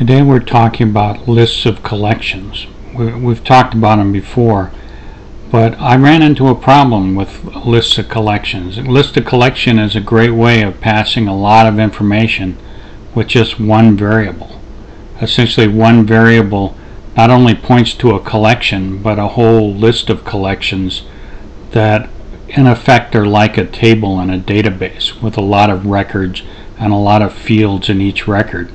Today we're talking about lists of collections. We, we've talked about them before, but I ran into a problem with lists of collections. A list of collection is a great way of passing a lot of information with just one variable. Essentially one variable not only points to a collection, but a whole list of collections that in effect are like a table in a database with a lot of records and a lot of fields in each record.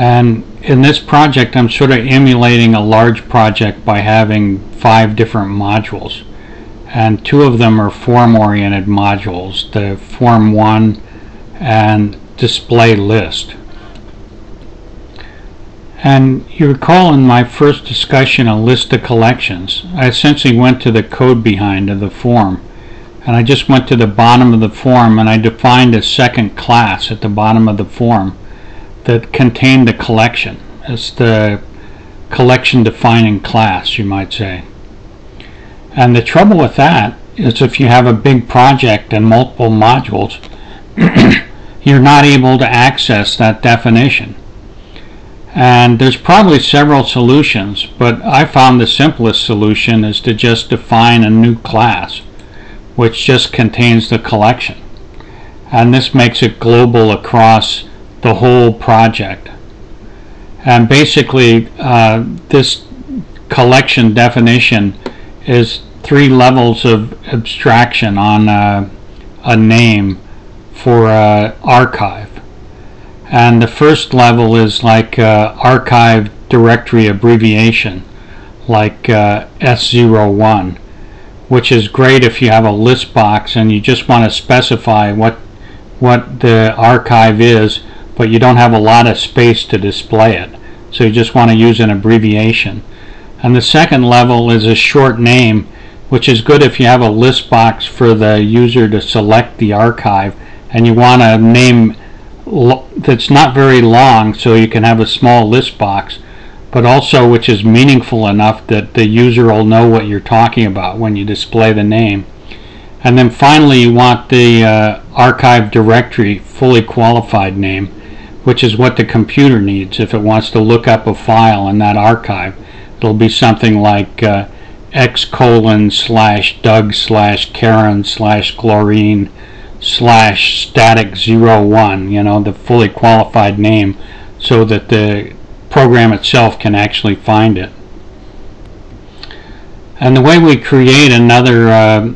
And in this project, I'm sort of emulating a large project by having five different modules. And two of them are form-oriented modules, the Form 1 and Display List. And you recall in my first discussion of list of collections, I essentially went to the code behind of the form. And I just went to the bottom of the form and I defined a second class at the bottom of the form that contain the collection. It's the collection defining class, you might say. And the trouble with that is if you have a big project and multiple modules, you're not able to access that definition. And there's probably several solutions, but I found the simplest solution is to just define a new class, which just contains the collection. And this makes it global across the whole project. And basically, uh, this collection definition is three levels of abstraction on uh, a name for an archive. And the first level is like uh, archive directory abbreviation, like uh, S01, which is great if you have a list box and you just want to specify what what the archive is but you don't have a lot of space to display it. So you just want to use an abbreviation. And the second level is a short name, which is good if you have a list box for the user to select the archive and you want a name that's not very long so you can have a small list box but also which is meaningful enough that the user will know what you're talking about when you display the name. And then finally you want the uh, archive directory fully qualified name which is what the computer needs if it wants to look up a file in that archive. It'll be something like uh, x colon slash Doug slash Karen slash Chlorine slash static zero one, you know, the fully qualified name so that the program itself can actually find it. And the way we create another uh,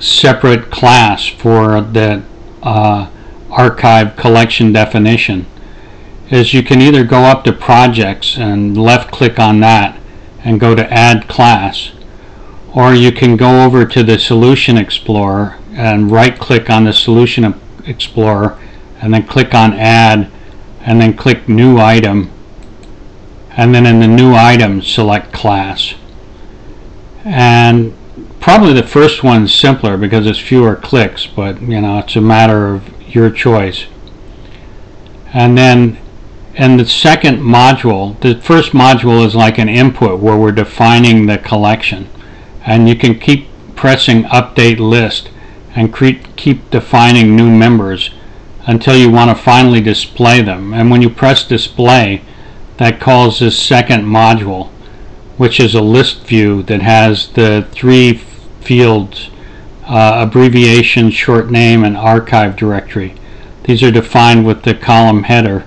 separate class for the uh, archive collection definition is you can either go up to projects and left click on that and go to add class or you can go over to the solution explorer and right click on the solution explorer and then click on add and then click new item. And then in the new item select class. And probably the first one's simpler because it's fewer clicks but you know it's a matter of your choice. And then and the second module, the first module is like an input where we're defining the collection. And you can keep pressing update list and keep defining new members until you want to finally display them. And when you press display, that calls this second module, which is a list view that has the three fields, uh, abbreviation, short name, and archive directory. These are defined with the column header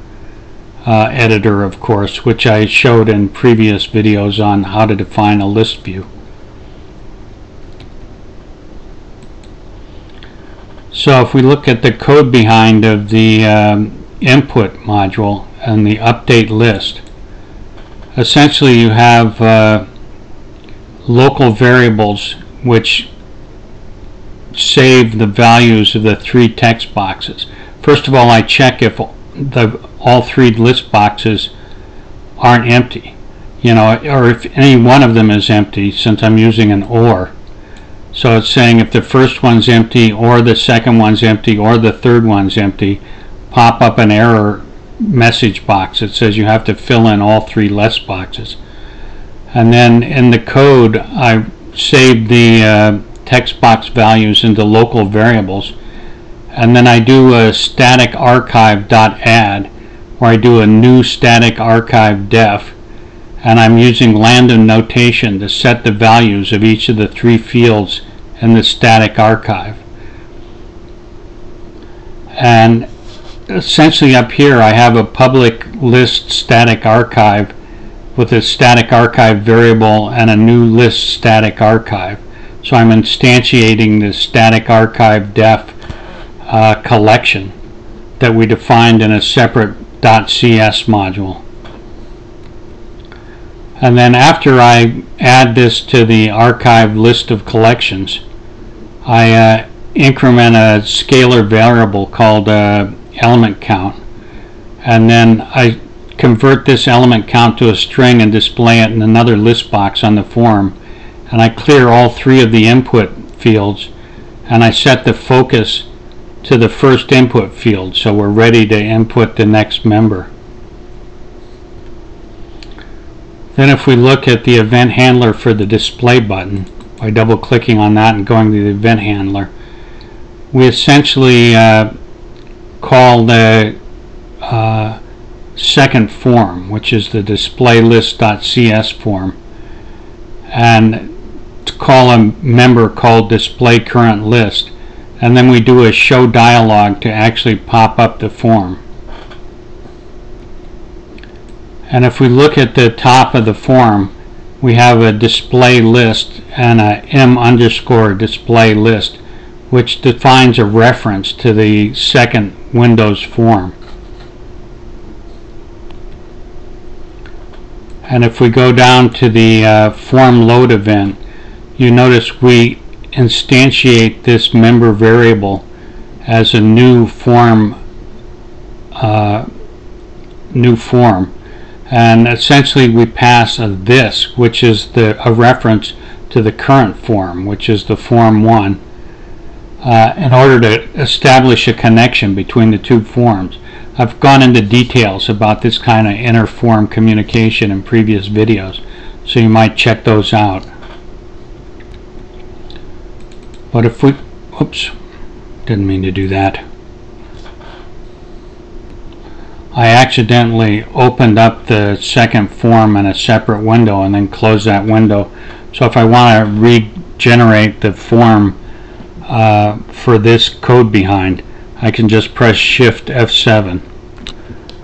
uh, editor, of course, which I showed in previous videos on how to define a list view. So if we look at the code behind of the um, input module and the update list, essentially you have uh, local variables which save the values of the three text boxes. First of all, I check if the all three list boxes aren't empty you know or if any one of them is empty since I'm using an OR. So it's saying if the first one's empty or the second one's empty or the third one's empty pop up an error message box that says you have to fill in all three list boxes. And then in the code I saved the uh, text box values into local variables. And then I do a static archive dot add where I do a new static archive def and I'm using random notation to set the values of each of the three fields in the static archive. And essentially up here I have a public list static archive with a static archive variable and a new list static archive. So I'm instantiating the static archive def uh, collection that we defined in a separate .cs module. And then after I add this to the archive list of collections, I uh, increment a scalar variable called uh, element count. And then I convert this element count to a string and display it in another list box on the form. And I clear all three of the input fields and I set the focus to the first input field so we're ready to input the next member. Then if we look at the event handler for the display button by double clicking on that and going to the event handler we essentially uh, call the uh, second form which is the display list.cs form and to call a member called display current list and then we do a show dialog to actually pop up the form. And if we look at the top of the form, we have a display list and a m underscore display list, which defines a reference to the second Windows form. And if we go down to the uh, form load event, you notice we instantiate this member variable as a new form uh, new form. And essentially we pass a this which is the a reference to the current form which is the form 1 uh, in order to establish a connection between the two forms. I've gone into details about this kind of inter-form communication in previous videos so you might check those out but if we, oops, didn't mean to do that. I accidentally opened up the second form in a separate window and then closed that window. So if I want to regenerate the form uh, for this code behind, I can just press Shift F7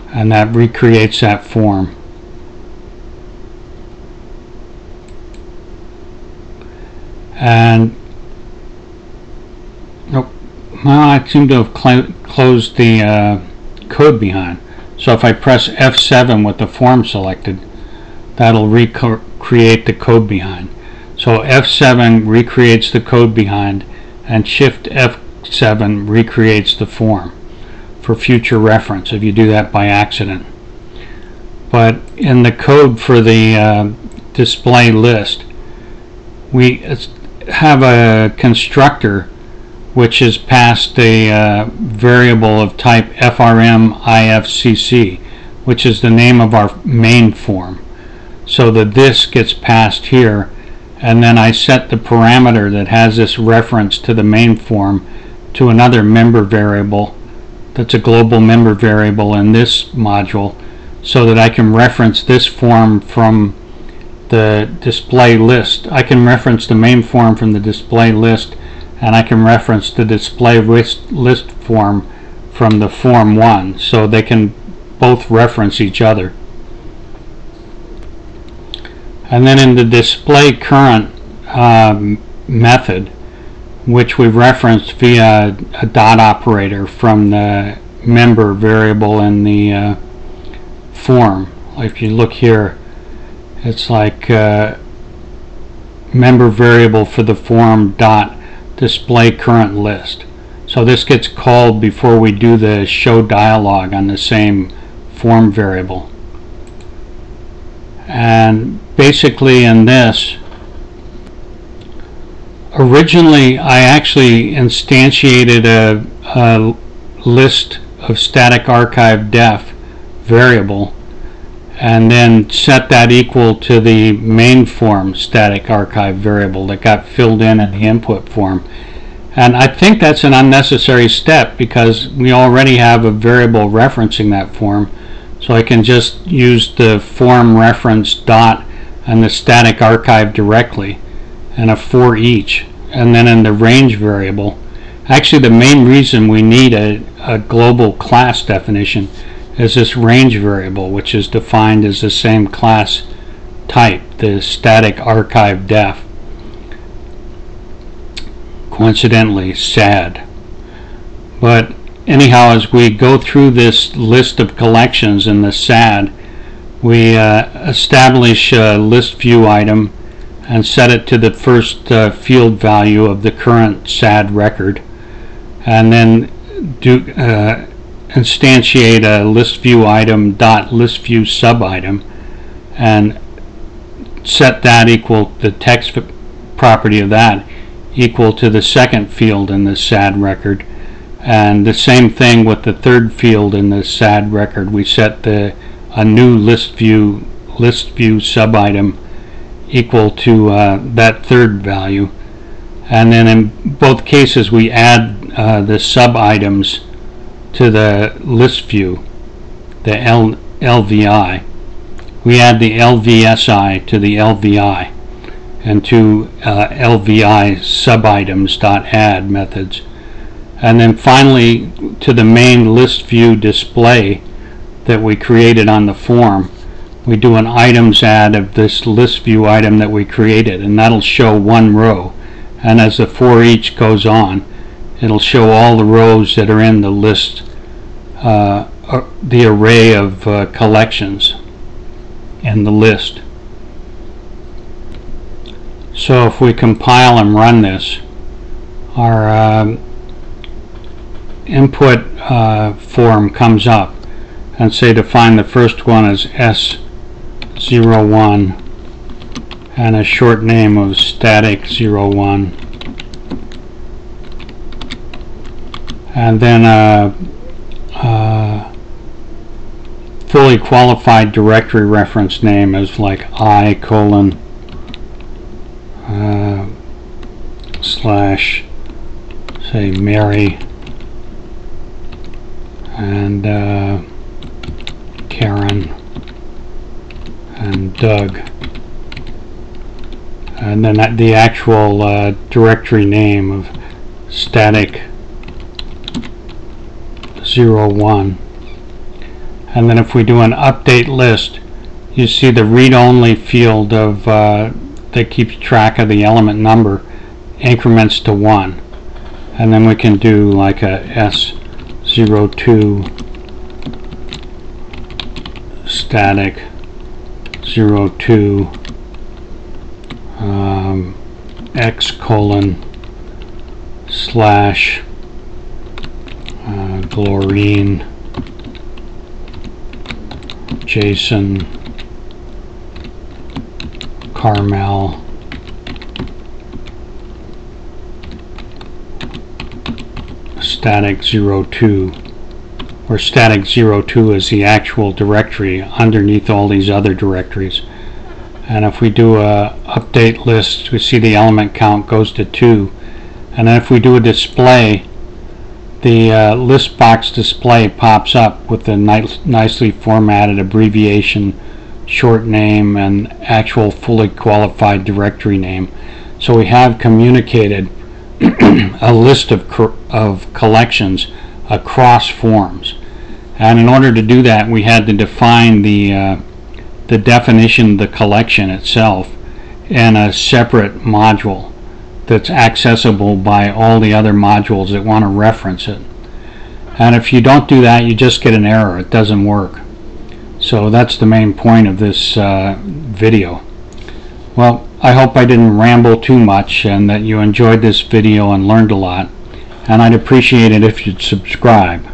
and that recreates that form. And well, I seem to have cl closed the uh, code behind. So if I press F7 with the form selected, that'll recreate the code behind. So F7 recreates the code behind and Shift F7 recreates the form for future reference if you do that by accident. But in the code for the uh, display list, we have a constructor which is passed a uh, variable of type frm ifcc, which is the name of our main form. So that this gets passed here, and then I set the parameter that has this reference to the main form to another member variable that's a global member variable in this module so that I can reference this form from the display list. I can reference the main form from the display list and I can reference the display list, form from the form 1 so they can both reference each other. And then in the display current um, method, which we've referenced via a dot operator from the member variable in the uh, form. If you look here, it's like uh, member variable for the form dot display current list. So this gets called before we do the show dialog on the same form variable. And basically in this, originally I actually instantiated a, a list of static archive def variable and then set that equal to the main form static archive variable that got filled in in the input form. And I think that's an unnecessary step because we already have a variable referencing that form. So I can just use the form reference dot and the static archive directly and a for each. And then in the range variable, actually the main reason we need a, a global class definition is this range variable, which is defined as the same class type, the static archive def. Coincidentally, sad. But anyhow, as we go through this list of collections in the SAD, we uh, establish a list view item and set it to the first uh, field value of the current SAD record, and then do uh, instantiate a list view item dot list view sub item, and set that equal the text property of that equal to the second field in the SAD record and the same thing with the third field in the SAD record. We set the a new list view list view sub item equal to uh, that third value. And then in both cases we add uh, the sub items to the list view, the L LVI. We add the LVSI to the LVI and to uh, LVI sub items dot add methods. And then finally to the main list view display that we created on the form, we do an items add of this list view item that we created and that'll show one row. And as the for each goes on, it'll show all the rows that are in the list, uh, uh the array of uh, collections and the list. So if we compile and run this, our um, input uh, form comes up and say define the first one as S01 and a short name of static 01 and then a, a fully qualified directory reference name is like I colon uh, slash say Mary and uh, Karen and Doug. And then the actual uh, directory name of static 01 and then if we do an update list you see the read-only field of uh, that keeps track of the element number increments to 1 and then we can do like a S 02 static 02 um, x colon slash Glorine Jason Carmel static 02 where static 02 is the actual directory underneath all these other directories. And if we do a update list we see the element count goes to 2 and then if we do a display the uh, list box display pops up with the nice, nicely formatted abbreviation short name and actual fully qualified directory name so we have communicated a list of, of collections across forms. And in order to do that, we had to define the, uh, the definition of the collection itself in a separate module that's accessible by all the other modules that want to reference it. And if you don't do that, you just get an error. It doesn't work. So that's the main point of this uh, video. Well, I hope I didn't ramble too much and that you enjoyed this video and learned a lot. And I'd appreciate it if you'd subscribe.